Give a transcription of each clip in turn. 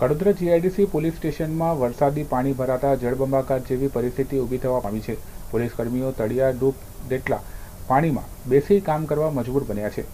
Kadodara GIDC police સ્ટેશનમાં વરસાદી પાણી ભરાતા જળબંબાકાર જેવી પરિસ્થિતિ ઊભી થવા પામી છે. પોલીસ કર્મીઓ તળિયા, ડૂબ જેટલા પાણીમાં બેસી કામ કરવા મજબૂર બન્યા છે.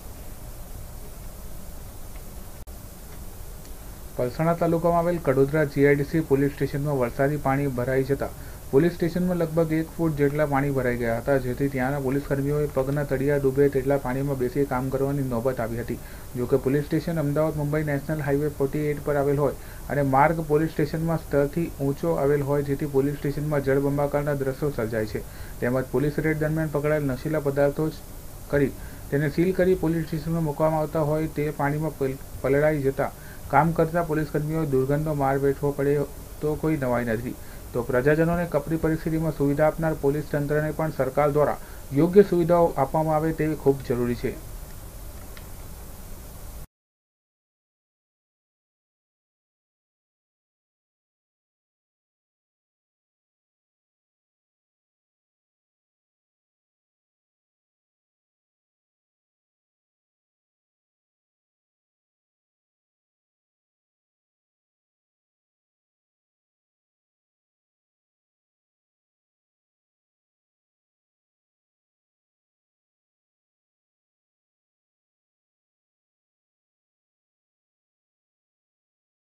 પલસાણા તાલુકામાં આવેલ કડોદરા જીઆઈડીસી પોલીસ સ્ટેશનમાં વરસાદી પાણી ભરાઈ જતા પોલીસ સ્ટેશનમાં લગભગ એક ફૂટ જેટલા પાણી ભરાઈ ગયા હતા, જેથી ત્યાંના પોલીસ કર્મીઓએ પગના તળિયા ડૂબે તેટલા પાણીમાં બેસી કામ કરવાની નોબત આવી હતી. જોકે police station Ahmedabad Mumbai national highway forty eight પર આવેલ હોય અને માર્ગ પોલીસ સ્ટેશનમાં સ્તરથી ઊંચો આવેલ હોય જેથી પોલીસ સ્ટેશનમાં જળબંબાકારના દ્રશ્યો સર્જાય છે. તેમજ પોલીસ રેડ દરમિયાન પકડાયેલ નશીલા પદાર્થો કરી તેને સીલ કરી પોલીસ સ્ટેશનમાં મૂકવામાં આવતા હોય તે પાણીમાં પલળાઈ જતા કામ કરતા પોલીસ કર્મીઓએ દુર્ગંધનો માર વેઠવો પડે તો કોઈ નવાઈ નથી. તો પ્રજાજનોને કપરી પરિસ્થિતિમાં સુવિધા આપનાર પોલીસ તંત્રને પણ સરકાર દ્વારા યોગ્ય સુવિધાઓ આપવામાં આવે તે ખૂબ જરૂરી છે.